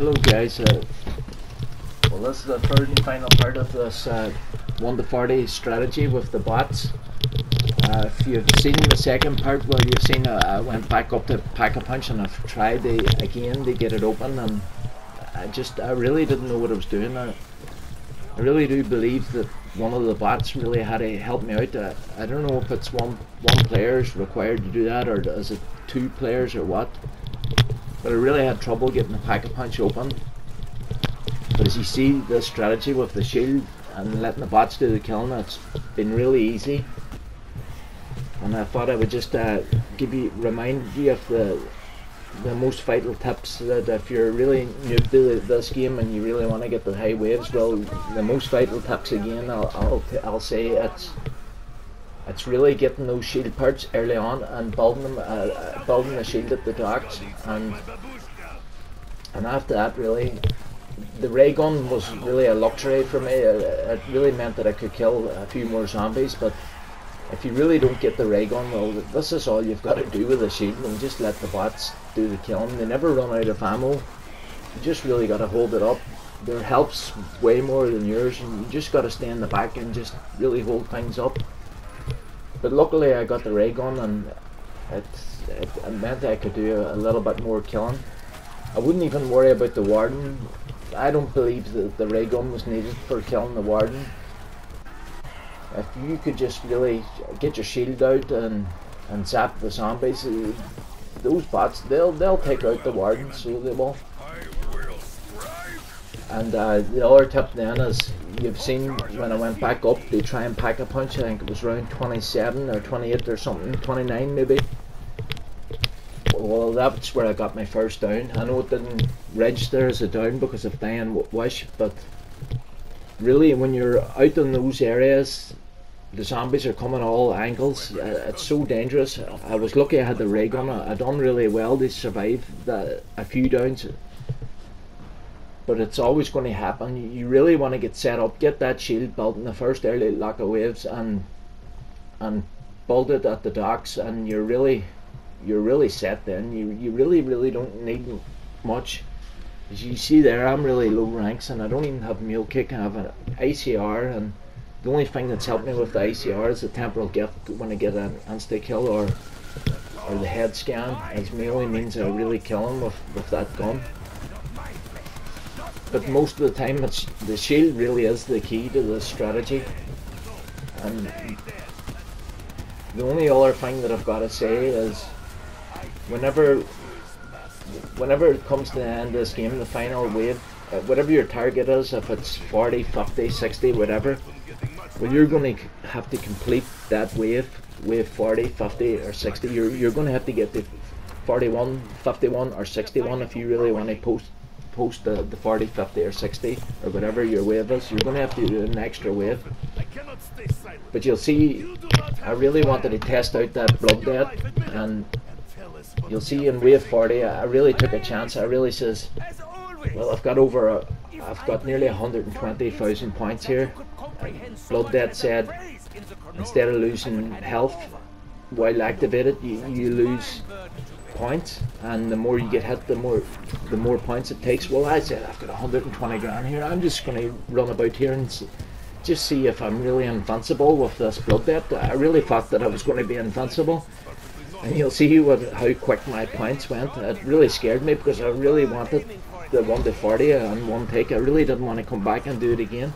Hello guys, uh, well this is the third and final part of this uh, 1 to 40 strategy with the bots. Uh, if you've seen the second part, well you've seen uh, I went back up to Pack-a-Punch and I've tried the, again to get it open and I just, I really didn't know what I was doing. I, I really do believe that one of the bots really had to help me out. Uh, I don't know if it's one, one player is required to do that or is it two players or what. But I really had trouble getting the Pack-a-Punch open. But as you see, the strategy with the shield and letting the bots do the killing, it's been really easy. And I thought I would just uh, give you, remind you of the the most vital tips that if you're really new to this game and you really want to get the high waves, well, the most vital tips again, I'll I'll, I'll say it's it's really getting those shield parts early on and building them, uh, uh, building the shield at the docks, and and after that, really, the ray gun was really a luxury for me. It, it really meant that I could kill a few more zombies, but if you really don't get the ray gun, well, this is all you've got to do with the shield, and just let the bots do the killing. They never run out of ammo. You just really got to hold it up. Their help's way more than yours, and you just got to stay in the back and just really hold things up. But luckily I got the ray gun and it, it, meant I could do a, a, little bit more killing. I wouldn't even worry about the warden. I don't believe that the ray gun was needed for killing the warden. If you could just really get your shield out and, and zap the zombies, uh, those bots, they'll they'll take out the warden, so they will. And uh, the other tip then is you've seen when I went back up, they try and Pack-a-Punch. I think it was around 27 or 28 or something, 29 maybe. Well, that's where I got my first down. I know it didn't register as a down because of Dying Wish, but really, when you're out in those areas, the zombies are coming all angles. Uh, it's so dangerous. I was lucky I had the ray gun. I, done really well to survive the, a few downs but it's always going to happen. You really want to get set up, get that shield built in the first early lock of waves, and and build it at the docks, and you're really you're really set. Then you you really really don't need much. As you see there, I'm really low ranks, and I don't even have mule kick. I have an ICR, and the only thing that's helped me with the ICR is the temporal gift when I get an insta kill or or the head scan. It merely means I really kill him with with that gun but most of the time it's the shield really is the key to the strategy. And the only other thing that I've got to say is whenever whenever it comes to the end of this game the final wave uh, whatever your target is if it's 40 50 60 whatever well you're going to have to complete that wave wave 40 50 or 60 you're, you're going to have to get to 41 51 or 61 if you really want to post post the, the 40, 50 or 60 or whatever your wave is, you're going to have to do an extra wave. But you'll see, I really wanted to test out that blood debt and you'll see in wave 40, I really took a chance. I really says, well, I've got over, a, I've got nearly 120,000 points here. blood debt said, instead of losing health while activated, you, you lose points, and the more you get hit, the more the more points it takes. Well, I said I've got 120 grand here. I'm just going to run about here and just see if I'm really invincible with this blood debt. I really thought that I was going to be invincible, and you'll see what how quick my points went. It really scared me because I really wanted the one to 40 and one take. I really didn't want to come back and do it again.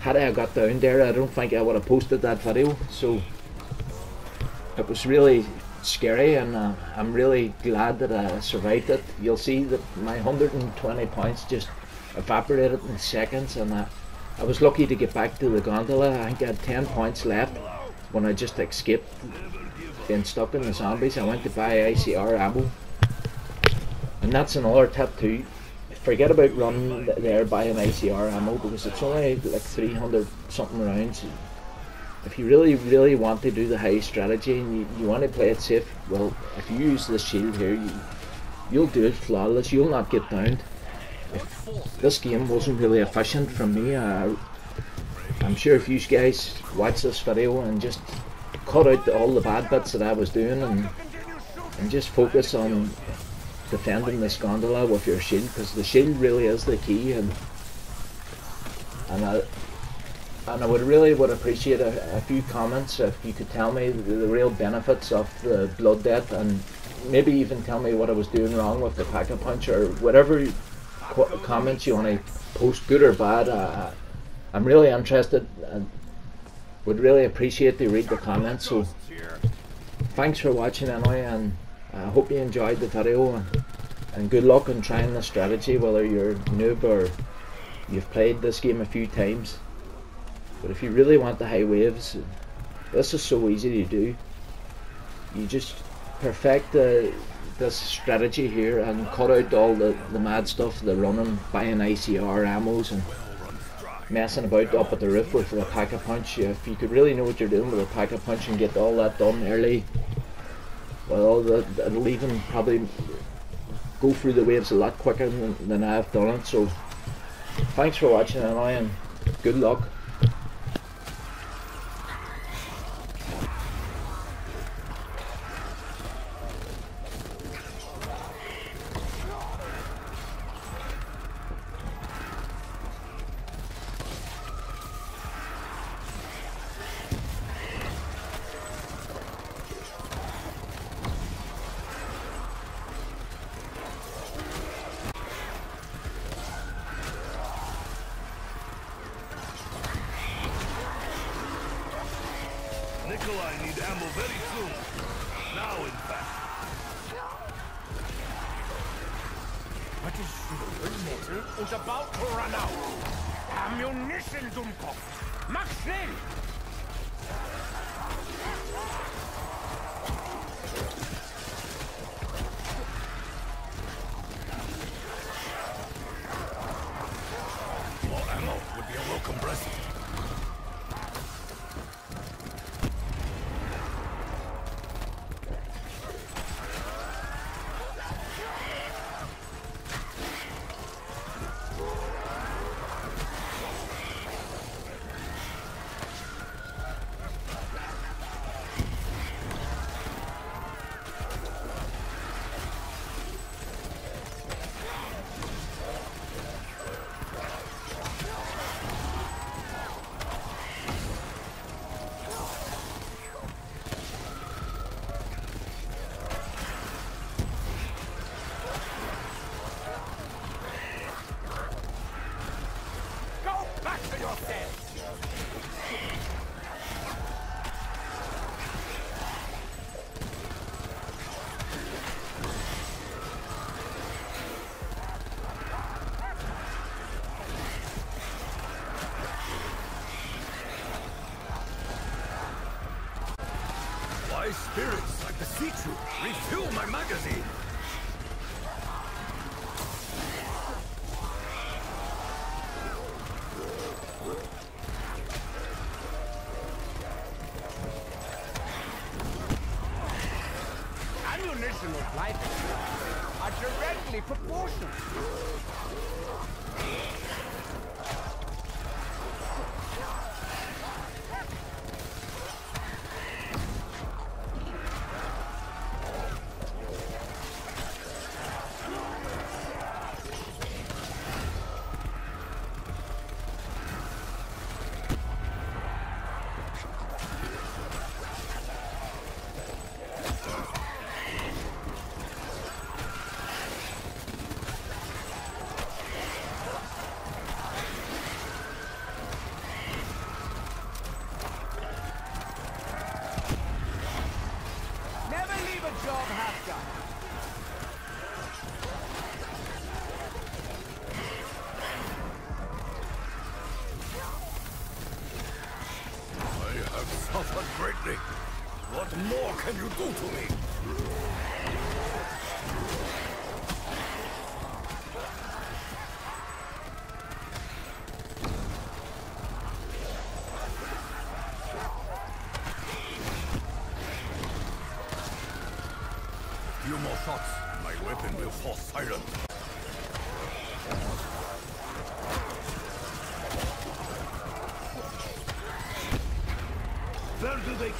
Had I got down there, I don't think I would have posted that video. So it was really scary and uh, I'm really glad that I survived it. You'll see that my 120 points just evaporated in seconds and uh, I was lucky to get back to the gondola. I think I had 10 points left when I just escaped being stuck in the zombies. I went to buy ICR ammo and that's another tip too. Forget about running there buying ICR ammo because it's only like 300 something rounds if you really, really want to do the high strategy and you, you want to play it safe, well, if you use the shield here, you, you'll do it flawless. You'll not get downed. If this game wasn't really efficient from me, uh, I'm sure if you guys watch this video and just cut out all the bad bits that I was doing and and just focus on defending this gondola with your shield because the shield really is the key and and I and I would really would appreciate a, a few comments if you could tell me the, the, real benefits of the blood debt and maybe even tell me what I was doing wrong with the pack a punch or whatever comments you want to post, good or bad. Uh, I'm really interested and would really appreciate to read the comments. So thanks for watching anyway, and I hope you enjoyed the video. And, and good luck in trying the strategy, whether you're noob or you've played this game a few times. But if you really want the high waves, this is so easy to do. You just perfect the this strategy here and cut out all the, the mad stuff, the running, buying ICR ammos and messing about up at the roof with a pack a punch. If you could really know what you're doing with a pack a punch and get all that done early, well, that, it'll even probably go through the waves a lot quicker than, than I've done it. So, thanks for watching and good luck.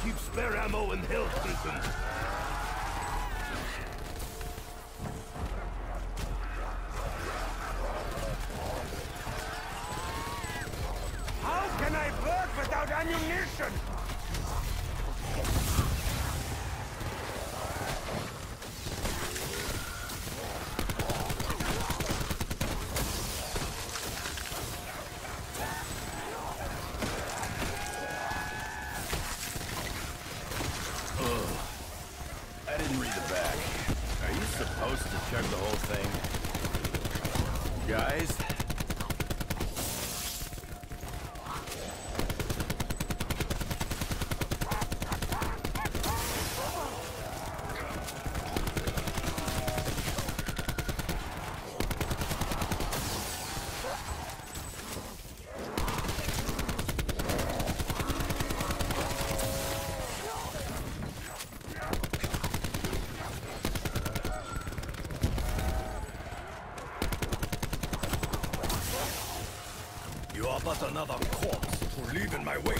Keep spare ammo in Hell Prison? Supposed to check the whole thing. Guys, you are but another corpse to leave in my wake.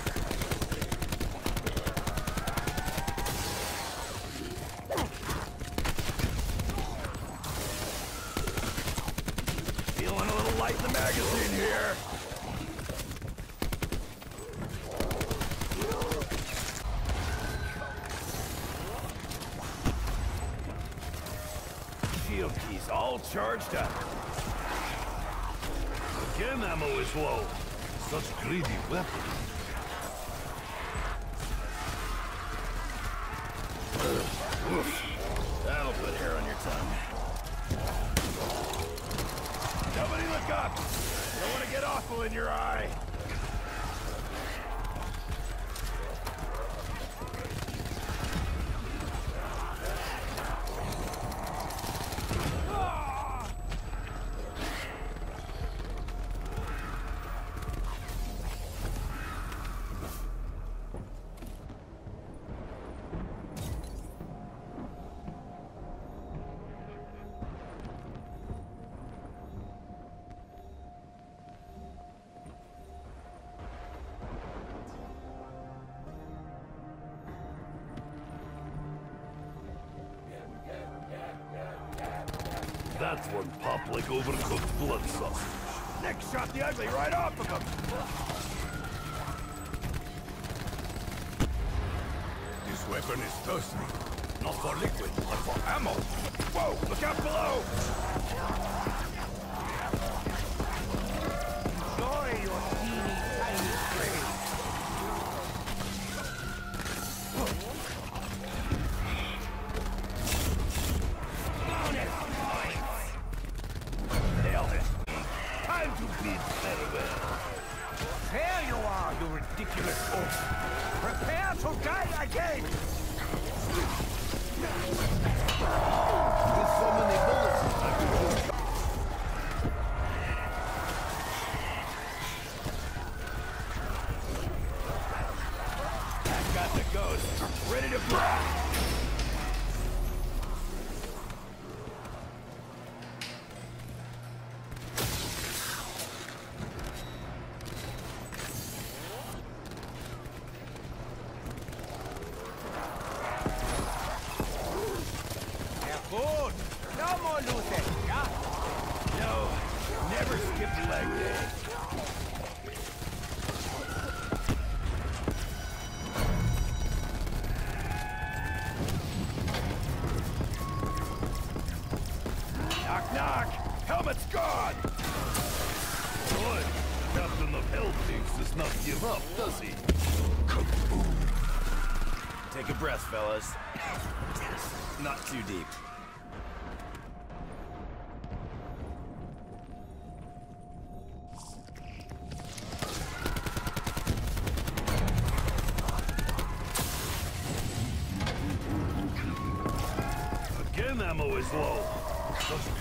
Feeling a little light in the magazine here. Such greedy weapons. That's one pop like overcooked blood sausage. Nick shot the ugly right off of him. This weapon is thirsty. Not for liquid, but for ammo. Whoa, look out below!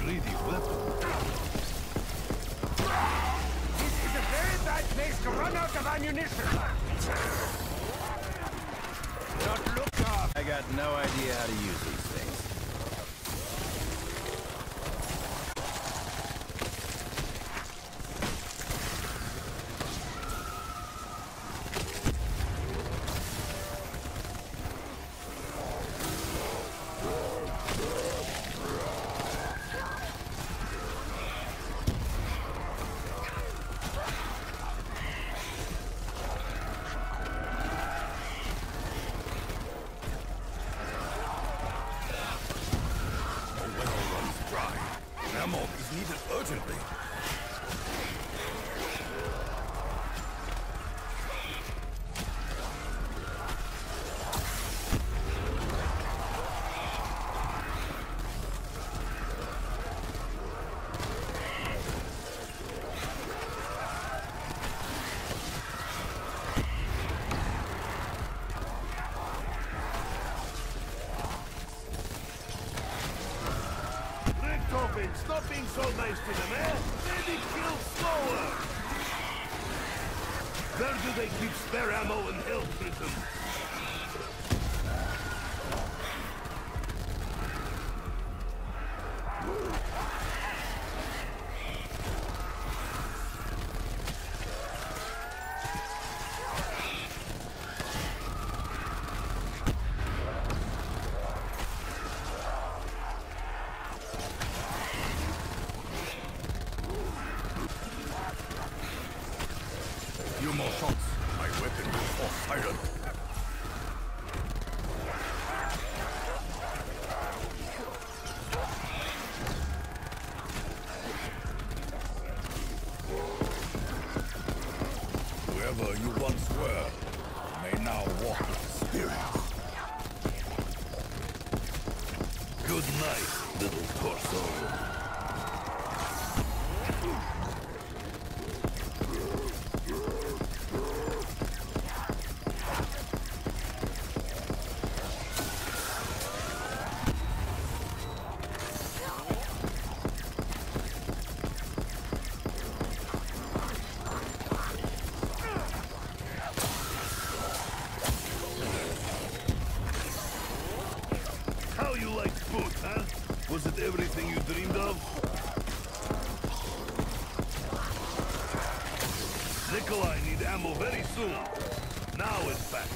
Greedy. This is a very bad place to run out of ammunition. Not look up. I got no idea how to use these things. So nice to them, Everything you dreamed of? Nikolai need ammo very soon. Now, in fact.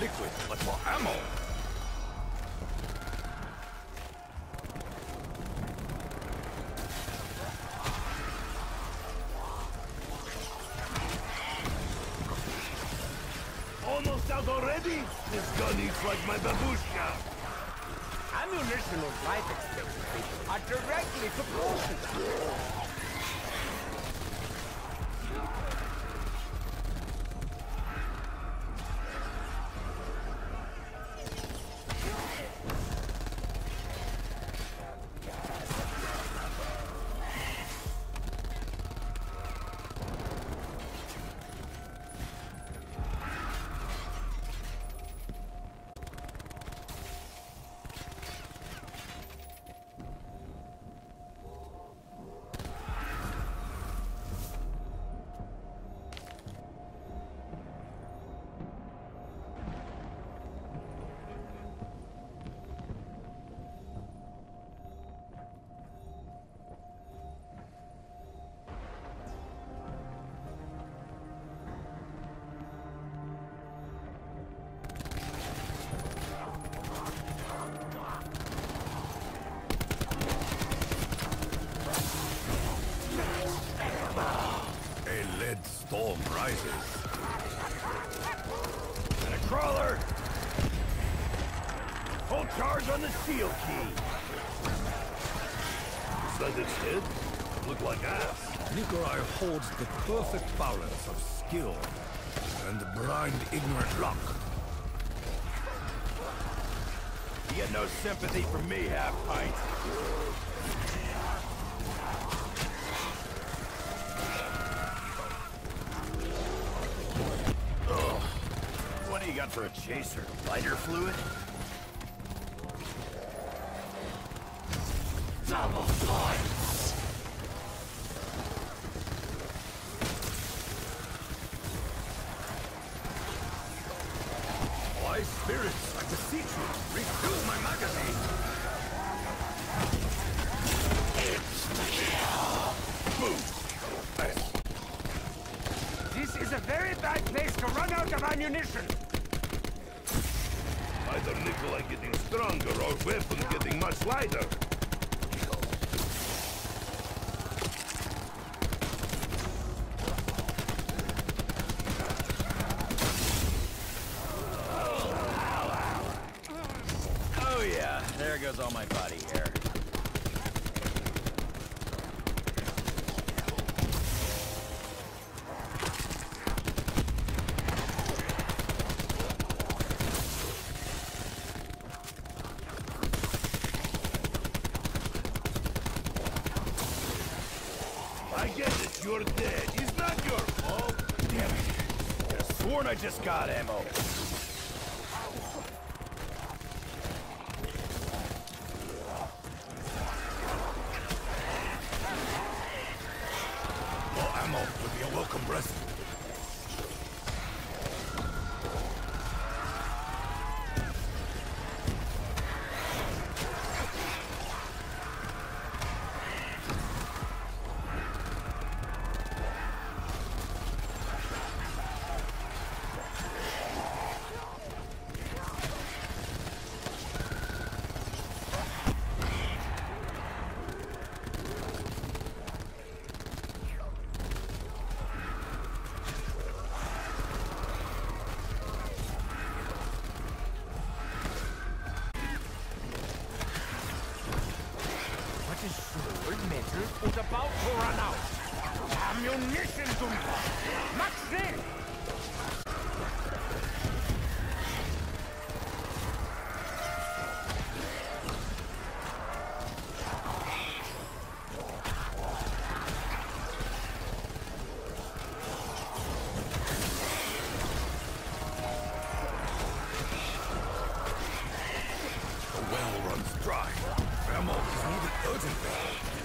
Liquid, but for ammo. Almost out already? This gun eats like my babushka. Ammunition and life expectancy are directly proportional. And a crawler! Full charge on the seal key! Is that its head? Look like ass. Nikolai holds the perfect balance of skill and the blind ignorant luck. You get no sympathy from me, half-pint. for a chaser. Lighter fluid? Double flight! just got ammo. More ammo would be a welcome rest. どうぞ。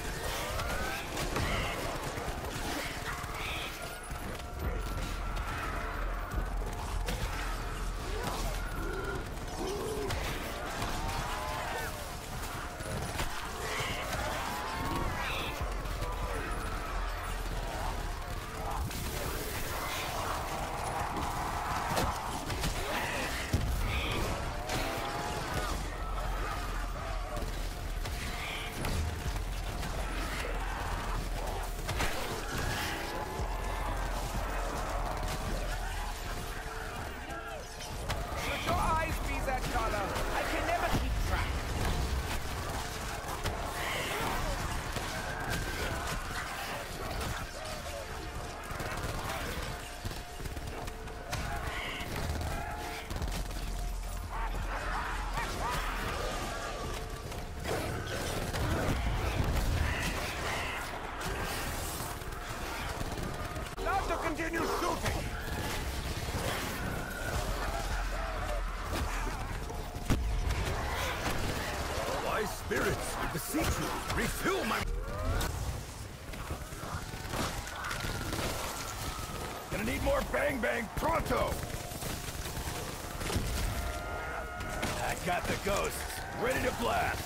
The ghosts. Ready to blast.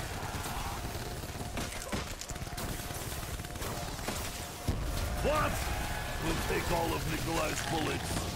What? We'll take all of Nikolai's bullets.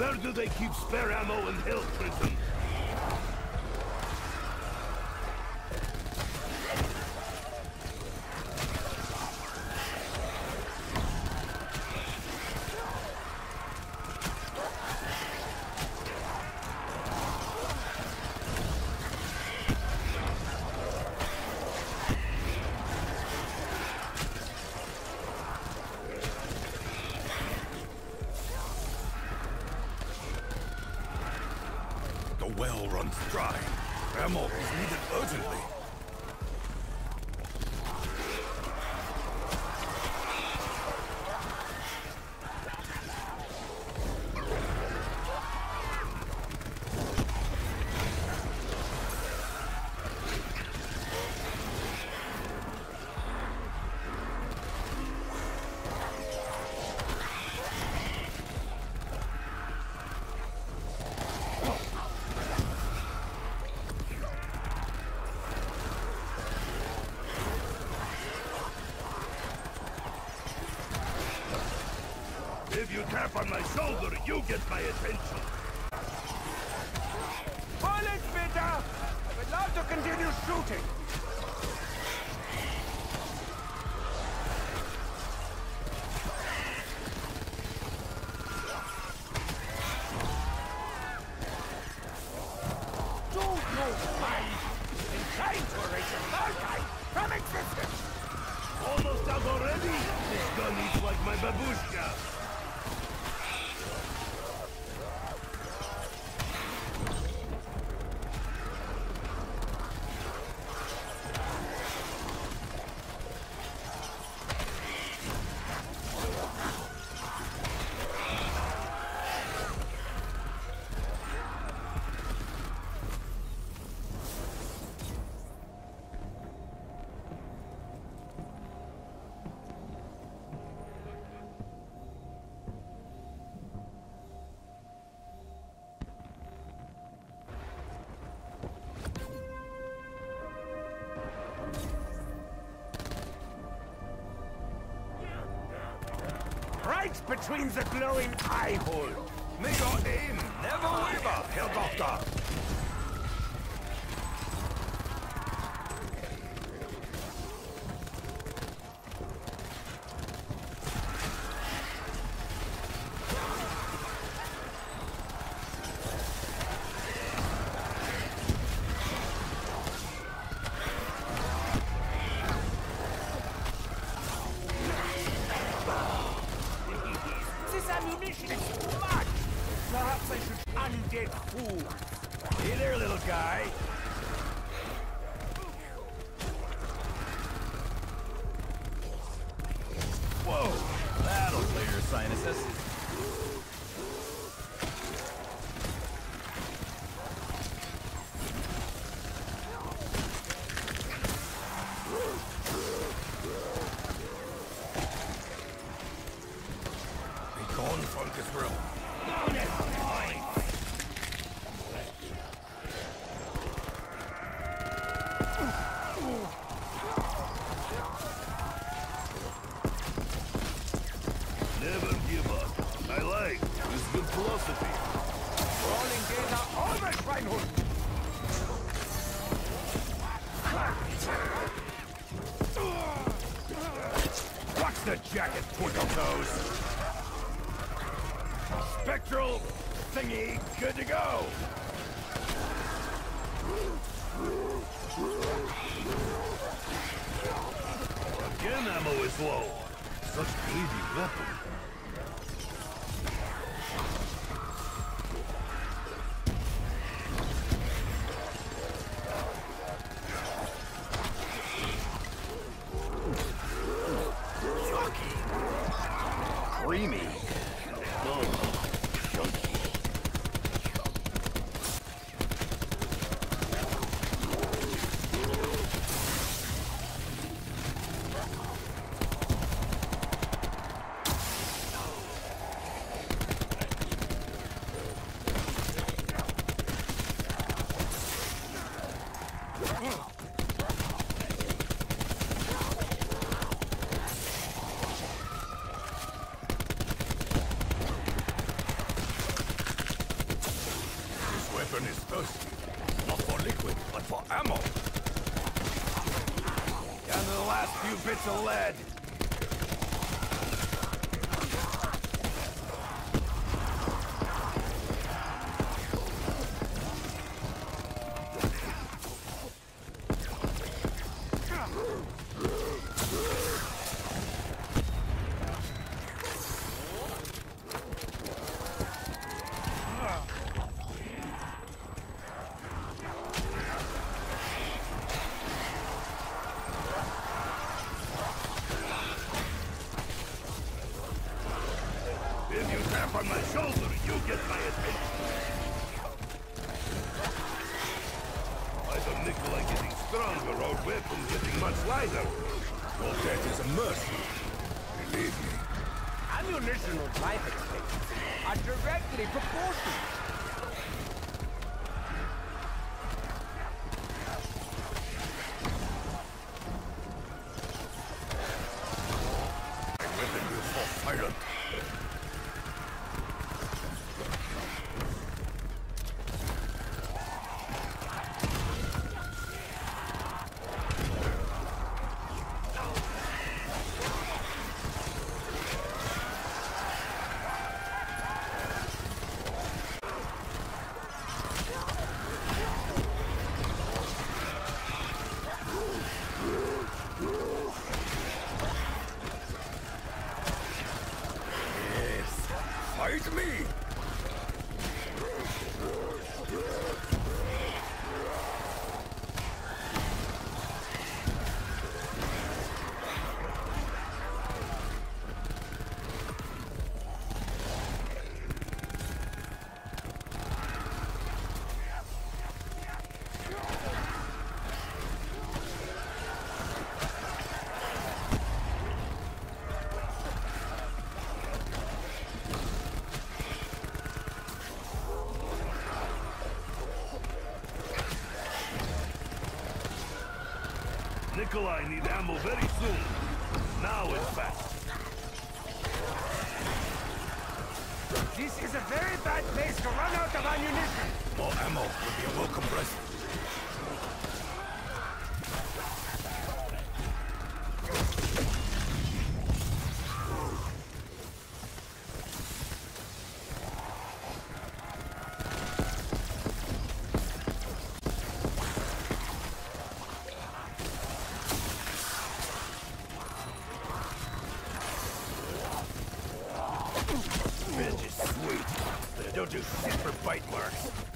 Where do they keep spare ammo in Hell Prison? The well runs dry. Ammo is needed urgently. Between the glowing eye hole. May your aim never waver, Herr Doctor. Ammunition is too much! Perhaps I should undead food. Hey there, little guy. Whoa, that'll clear your sinuses. Such greedy weapon. Nikolai need ammo very do shit for bite marks.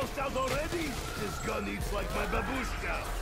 almost out already? This gun eats like my babushka.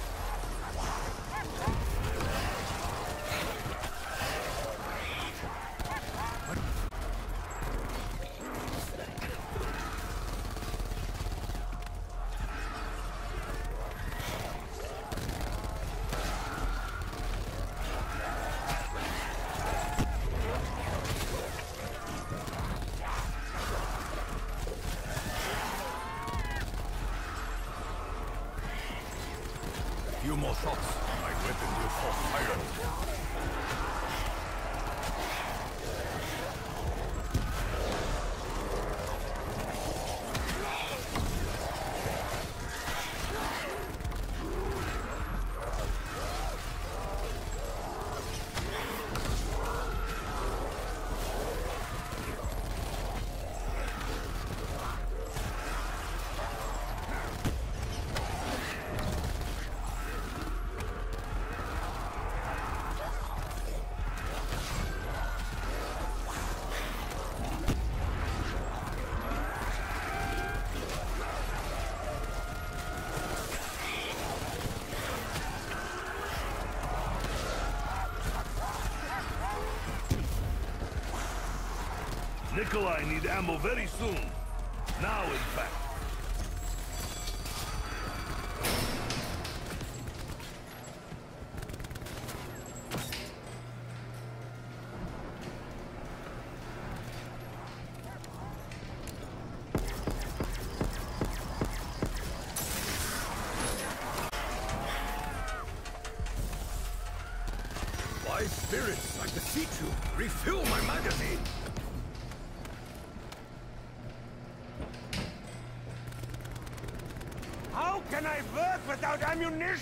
Nikolai need ammo very soon.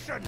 How